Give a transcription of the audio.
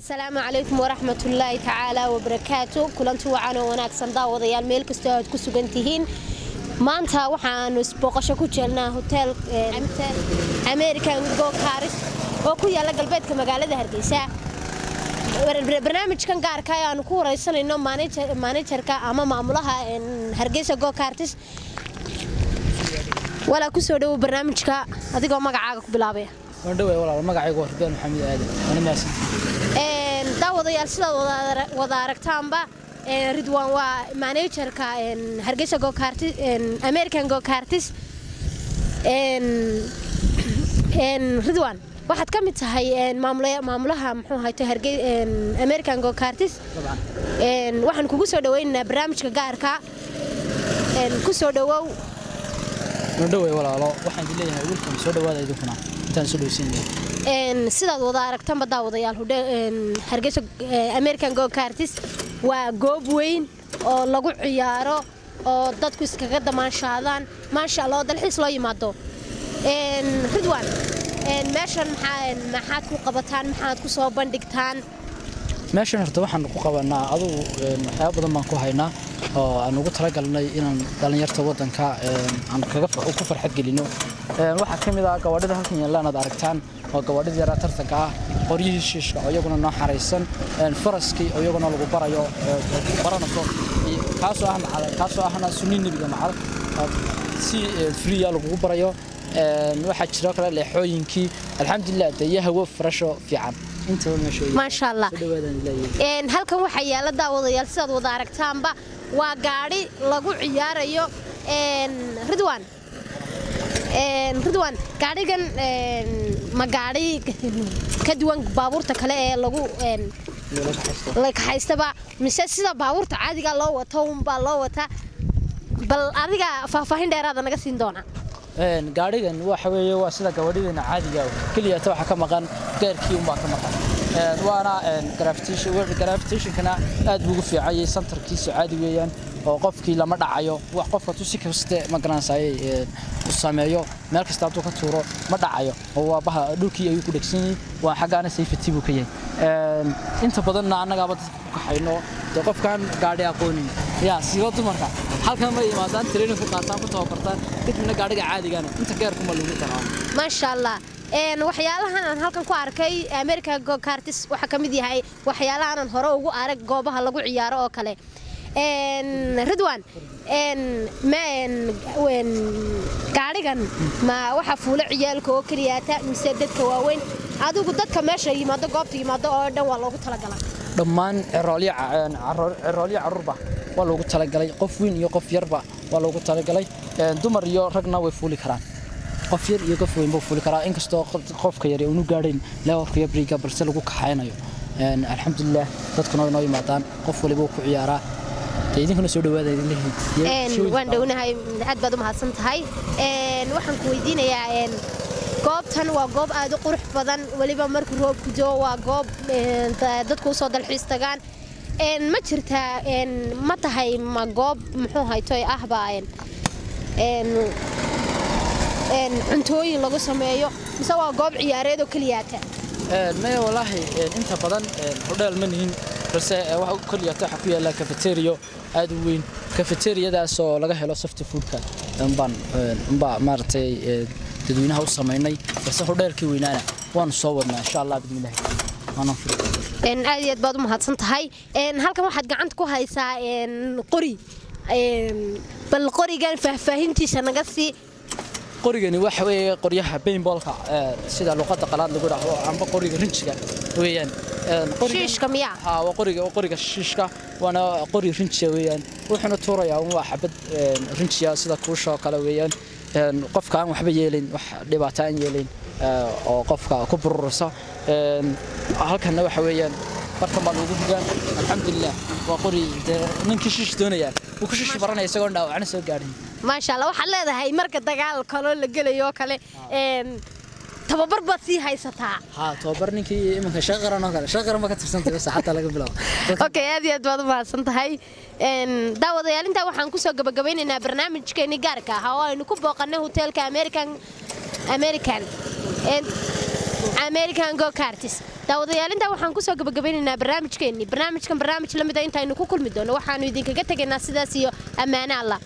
asalaamu calaykum waraxmatullaahi tacaala wabarakaatu kulanti wacan wanaagsan daawadayaal meel kastoo aad ku sugan tihiin. Maanta waxaanu isbooqasho ku jeelnaa hotel american gokaris oo ku yaalla galbeedka magaalada hargeysa. Barnaamijkan gaarka aanu ku wareysanayno maanajarka ama maamulaha hargeysa gokartis walaa ku soo dhowo barnaamijka adigoo magacaaga ku bilaabaya daawadayaal sidaad wada aragtaanba ridwan waa managerka hargeysa american gokartis ridwan waxaad ka mid tahay maamulaha american gokartis waxaan kugu soo dhaweynaynaa barnaamijka gaarka. Ku soo dhawow dhaweysiinaya sidaad wada aragtanba daawadayaal hargeysa american gokartis waa goob weyn oo lagu ciyaaro oo dadku iskaga damaanshaadaan maasha allah oo dalxiis loo yimaado. Ridwan meeshan maxaad ku qabataan maxaad ku soo bandhigtaan ماشين هرتوا حن قوانا أدو أبو دمن كهينا أنا قلت رجلنا إن دلنا يرتوا دن كا عن كف أو كفر حق لينو الواحد كم إذا قواد ده هكين يلا أنا داركتان وقواد زيارة ترتكا قريش شو أيقونا نحرسن فرسكي أيقونا لقبرا يو برانا كو كاسو أحنا على كاسو أحنا سنين نبي جمعل سي فري على لقبرا يو الواحد شراكة لحوينكي الحمد لله ده يهوى فرشة في عام maasha allah halkan waxaa yaalla daawadayaal sidaad wada aragtaanba. Waa gaadhi lagu ciyaarayo ridwan. Ridwan gaadhigan ma gaadhi ka duwan baabuurta kale ee lagu lakaxaystaba mise sida baabuurta caadiga loo wato unbaa loo wataa bal adiga faahfaahin dheeraada naga siin doona. Gaadhigan waxa weeye waa sida gabadhideena caadiga keliyata waxaa ka maqan gaarkii unbaa ka maqan waana gravitationkana aad buu ugu fiicanyay santarkiisu caadi weeyaan oo qofkii lama dhacayo. Wax qofka tu si kaste ma garanaysaayey u sameeyo meel kasta hadduu ka tuuro ma dhacayo. Oo waa baha dhulkii ayuu ku dhegsan yahay waa xaggaana safety buu ka yahay. Inta badanna annagaaba dadka ku kaxayno dee qofkaan gaadhi aqoonin. Yaa siiba dumarka halkan ma imaadaan training ku qaataan ku tababartaan kadibna gaadhiga caadigana inta geerkuma lagu daraa maasha allah waxyaalahan aan halkan ku arkay america gokartis waxaa ka mid yahay waxyaalahanan hore ugu arag goobaha lagu ciyaaro oo kale. Ridwan gaadhigan ma waxa fuulo ciyaalka oo keliyaata mise dadka waaweyn. Adigu dadka meesha yimaado goobta yimaado oo dhan waa loogu talagalay. Dhammaan ceroolyo caruurba waa loogu talagalay. Qof weyn iyo qof yarba waa loogu talagalay. Dumar iyo ragna way fuuli karaan qof yar iyo qof weyn buu fuuli karaa. Inkastoo qofka yar unu gaadhayn leewarka iyo briga balse lagu kaxaynayo alxamdulilah dadkuna way noo yimaadaan qof waliba ku ciyaaraa. Idinkuna soo dhawaada idin leeyihiin waan dhownahay aad baad u mahadsan tahay. Waxaan ku weydiinayaa goobtan waa goob aad u qurux badan. Weliba markuu roobku doo waa goob dadku u soo dalxiis tagaan. Ma jirtaa ma tahay ma goob muxuu hayto ahba cuntooyin lagu sameeyo mise waa goob ciyaareed oo keliyaata maya walaahi inta badan hodheel ma nihin balse keliyaata waxaa ku yaalla kafeteriyo aad u weyn. Kafeteriyadaasoo laga helo safty foodka unbaa maaragtay dadweynaha u samaynay balse hodheelkii weynaana waanu soo wadnaa insha allah bidmillahi aad iyo aad baad u mahadsan tahay. Halkan waxaad gacanta ku haysaa qori. Bal qorigan faahfaahintiisa naga sii qorigani waxa weeye qoryaha bainbolka sida luqadda qalaad lagu dhaho amba qoriga rinjiga weeyaan. Shiishka miyaa? Haa waa qoriga qoriga shiishka waana qori rinjiga weeyaan. Wuxuuna tuurayaa waa xabad rinjiya sida kuusha oo kale weeyaan. Qofka aan waxba yeelayn wax dhibaato aan yeelayn oo qofka ku bururaysa halkanna waxa weeyaan barkan baa lagu rigaa alxamdulilah waa qori ninkii shiish doonaya. Wuu ku shiish baranaya isagoon dhaawacna soo gaadhin maasha allah waxaad leedahay marka dagaal kaloo la gelayo oo kale tababar baad sii haysataa. Haa tababar ninkii imanka shaqo qaran oo kale. Shaqo qaran ba ka tirsantay bas xataa laga bilaabo. Okay aad iyo aad baad u mahadsan tahay. Daawadayaal intaa waxaan ku soo gabagabeynaynaa barnaamijkeeni gaarka ah oo aynu ku booqanay hoteelka american american american go cartis daawadayaal intaa waxaan ku soo gabagabaynaynaa barnaamijkeennii barnaamijkan barnaamij la mid a intaynu ku kulmi doono waxaanu idinkaga tegaynaa sidaas iyo ammaane allah